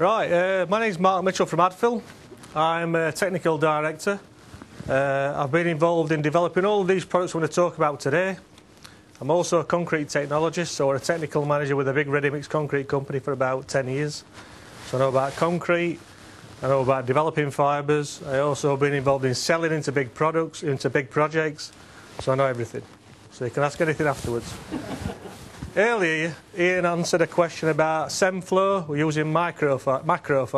Right, uh, my name's Mark Mitchell from Adfil. I'm a technical director. Uh, I've been involved in developing all of these products we're going to talk about today. I'm also a concrete technologist, so I'm a technical manager with a big ready-mix concrete company for about 10 years. So I know about concrete, I know about developing fibres. I also been involved in selling into big products, into big projects, so I know everything. So you can ask anything afterwards. Earlier, Ian answered a question about SemFlow. We're using micro macro.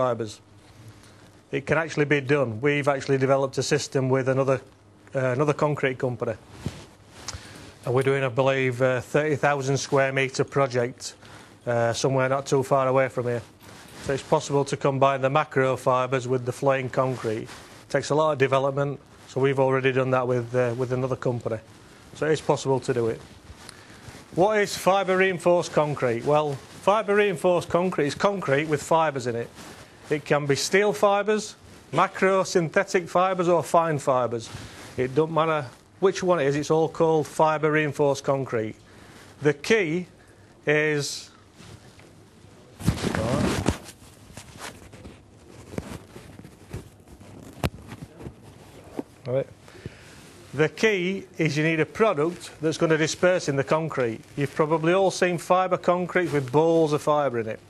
It can actually be done. We've actually developed a system with another, uh, another concrete company. And we're doing, I believe, a 30,000 square metre project uh, somewhere not too far away from here. So it's possible to combine the macro fibres with the flowing concrete. It takes a lot of development, so we've already done that with, uh, with another company. So it's possible to do it. What is fibre reinforced concrete? Well, fibre reinforced concrete is concrete with fibres in it. It can be steel fibres, macro synthetic fibres or fine fibres. It doesn't matter which one it is, it's all called fibre reinforced concrete. The key is right. The key is you need a product that's going to disperse in the concrete. You've probably all seen fibre concrete with balls of fibre in it.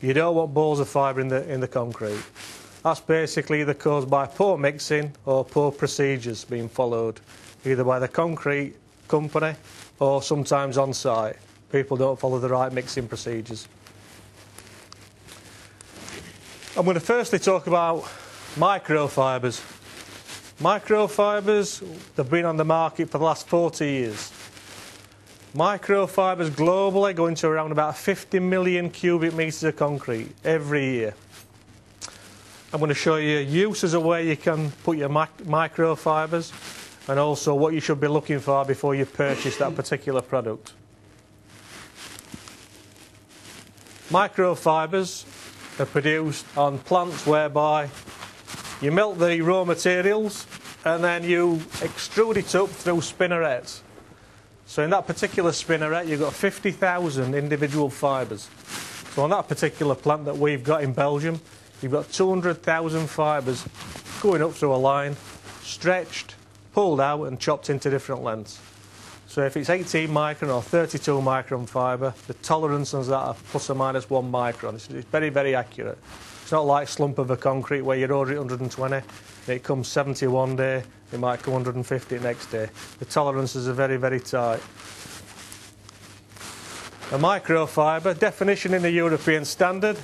You don't want balls of fibre in the, in the concrete. That's basically either caused by poor mixing or poor procedures being followed, either by the concrete company or sometimes on site. People don't follow the right mixing procedures. I'm going to firstly talk about microfibres. Microfibres, they've been on the market for the last 40 years. Microfibres globally go into around about 50 million cubic metres of concrete every year. I'm going to show you uses of where you can put your mic microfibres and also what you should be looking for before you purchase that particular product. Microfibres are produced on plants whereby you melt the raw materials and then you extrude it up through spinnerets. So in that particular spinneret, you've got 50,000 individual fibres. So on that particular plant that we've got in Belgium, you've got 200,000 fibres going up through a line, stretched, pulled out and chopped into different lengths. So if it's 18 micron or 32 micron fibre, the tolerance on that are plus or minus one micron. It's very, very accurate. It's not like slump of a concrete where you order it 120, it comes 70 one day, it might come 150 next day. The tolerances are very, very tight. A microfiber definition in the European standard,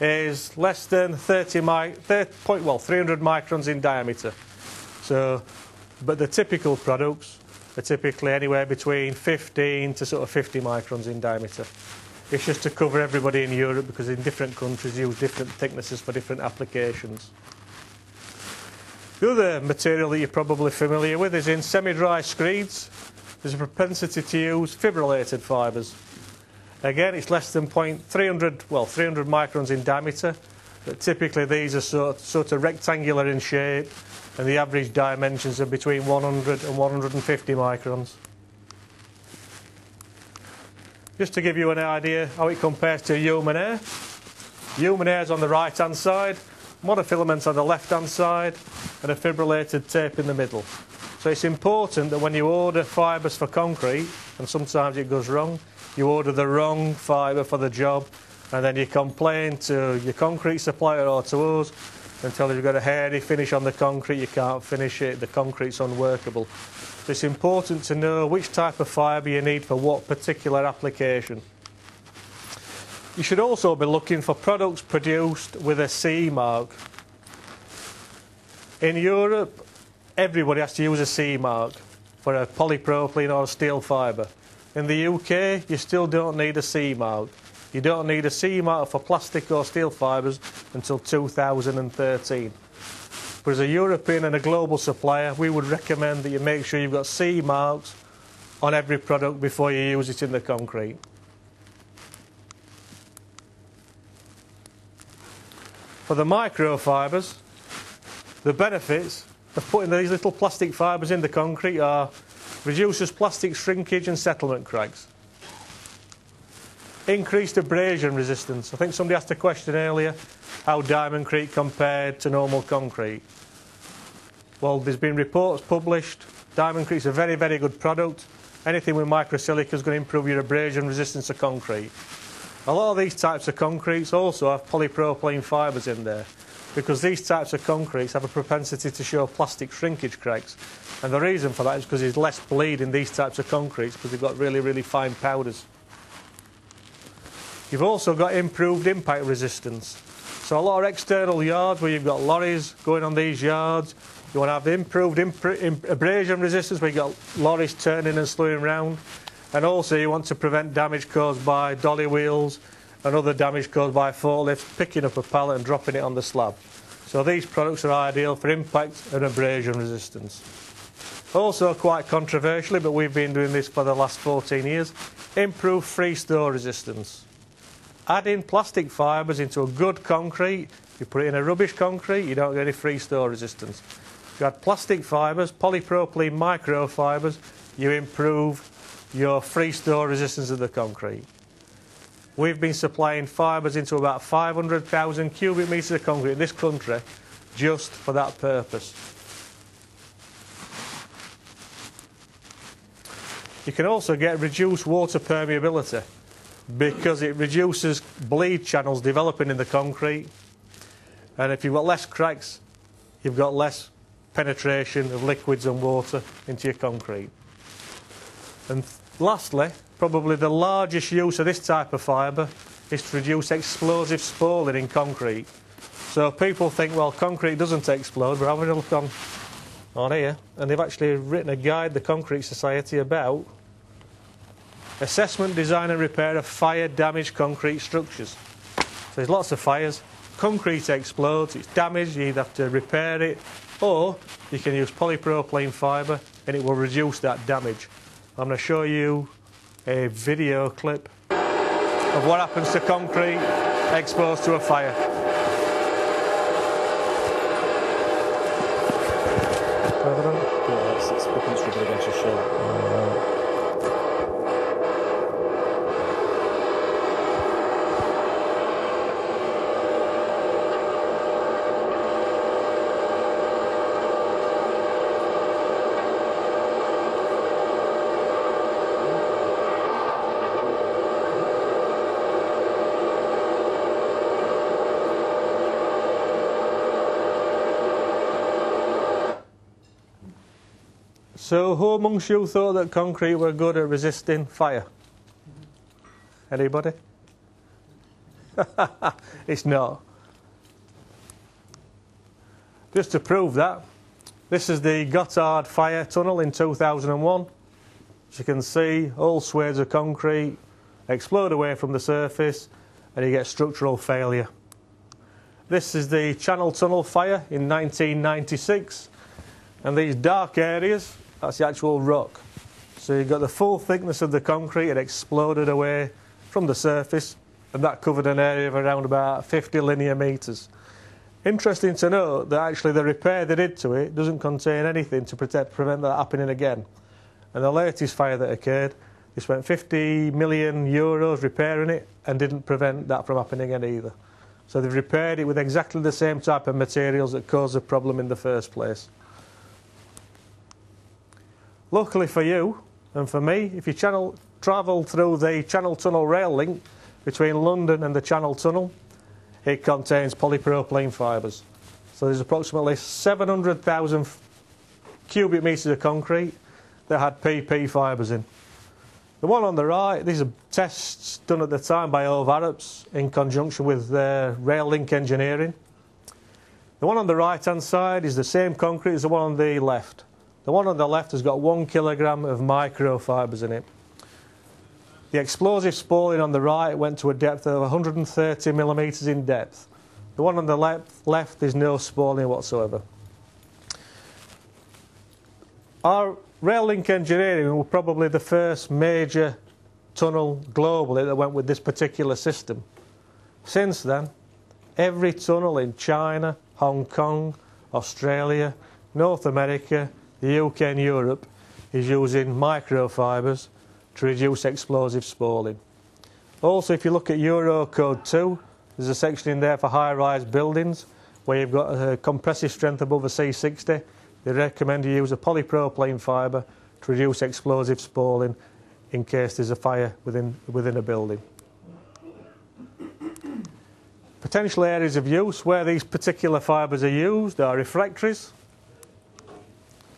is less than 30, mi 30 point, well, 300 microns in diameter. So, but the typical products are typically anywhere between 15 to sort of 50 microns in diameter. It's just to cover everybody in Europe because in different countries you use different thicknesses for different applications. The other material that you're probably familiar with is in semi-dry screeds. There's a propensity to use fibrillated fibres. Again, it's less than 0.300, well, 300 microns in diameter, but typically these are sort, sort of rectangular in shape, and the average dimensions are between 100 and 150 microns. Just to give you an idea how it compares to human hair. Human hair is on the right hand side, monofilaments on the left hand side, and a fibrillated tape in the middle. So it's important that when you order fibres for concrete, and sometimes it goes wrong, you order the wrong fibre for the job, and then you complain to your concrete supplier or to us until you've got a hairy finish on the concrete, you can't finish it, the concrete's unworkable. So it's important to know which type of fibre you need for what particular application. You should also be looking for products produced with a CE mark. In Europe, everybody has to use a CE mark for a polypropylene or a steel fibre. In the UK, you still don't need a CE mark. You don't need a CE mark for plastic or steel fibres until 2013. But as a European and a global supplier, we would recommend that you make sure you've got CE marks on every product before you use it in the concrete. For the microfibres, the benefits of putting these little plastic fibres in the concrete are reduces plastic shrinkage and settlement cracks. Increased abrasion resistance. I think somebody asked a question earlier how Diamondcrete compared to normal concrete. Well, there's been reports published. Diamondcrete's a very, very good product. Anything with microsilica is going to improve your abrasion resistance of concrete. A lot of these types of concretes also have polypropylene fibres in there because these types of concretes have a propensity to show plastic shrinkage cracks. And the reason for that is because there's less bleed in these types of concretes because they've got really, really fine powders. You've also got improved impact resistance. So a lot of external yards where you've got lorries going on these yards, you want to have improved abrasion resistance where you've got lorries turning and slowing around. And also you want to prevent damage caused by dolly wheels and other damage caused by forklifts picking up a pallet and dropping it on the slab. So these products are ideal for impact and abrasion resistance. Also quite controversially, but we've been doing this for the last 14 years, improved freeze-thaw resistance. Adding plastic fibres into a good concrete, you put it in a rubbish concrete, you don't get any freeze-thaw resistance. If you add plastic fibres, polypropylene microfibres, you improve your freeze-thaw resistance of the concrete. We've been supplying fibres into about 500,000 cubic metres of concrete in this country just for that purpose. You can also get reduced water permeability because it reduces bleed channels developing in the concrete. And if you've got less cracks, you've got less penetration of liquids and water into your concrete. And lastly, probably the largest use of this type of fibre is to reduce explosive spalling in concrete. So people think, well, concrete doesn't explode. We're having a look on, on here, and they've actually written a guide, the Concrete Society, about assessment, design and repair of fire-damaged concrete structures. So there's lots of fires. Concrete explodes, it's damaged, you either have to repair it, or you can use polypropylene fibre and it will reduce that damage. I'm going to show you a video clip of what happens to concrete exposed to a fire. Yeah, it's, it's against your shirt. So, who amongst you thought that concrete were good at resisting fire? Anybody? it's not. Just to prove that, this is the Gotthard fire tunnel in 2001. As you can see, all swathes of concrete explode away from the surface and you get structural failure. This is the Channel Tunnel fire in 1996 and these dark areas that's the actual rock. So you've got the full thickness of the concrete, it exploded away from the surface, and that covered an area of around about 50 linear metres. Interesting to note that actually the repair they did to it doesn't contain anything to protect, prevent that happening again. And the latest fire that occurred, they spent 50 million euros repairing it and didn't prevent that from happening again either. So they've repaired it with exactly the same type of materials that caused the problem in the first place. Luckily for you and for me, if you channel, travel through the Channel Tunnel rail link between London and the Channel Tunnel, it contains polypropylene fibres. So there's approximately 700,000 cubic metres of concrete that had PP fibres in. The one on the right, these are tests done at the time by Ove Arups in conjunction with uh, Rail Link Engineering. The one on the right hand side is the same concrete as the one on the left. The one on the left has got one kilogram of microfibres in it. The explosive spalling on the right went to a depth of 130 millimetres in depth. The one on the left, left there's no spalling whatsoever. Our rail link engineering were probably the first major tunnel globally that went with this particular system. Since then, every tunnel in China, Hong Kong, Australia, North America, the UK and Europe is using microfibres to reduce explosive spalling. Also, if you look at Eurocode 2, there's a section in there for high-rise buildings where you've got a compressive strength above a C60. They recommend you use a polypropylene fibre to reduce explosive spalling in case there's a fire within, within a building. Potential areas of use where these particular fibres are used are refractories,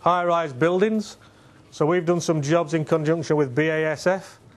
high-rise buildings. So we've done some jobs in conjunction with BASF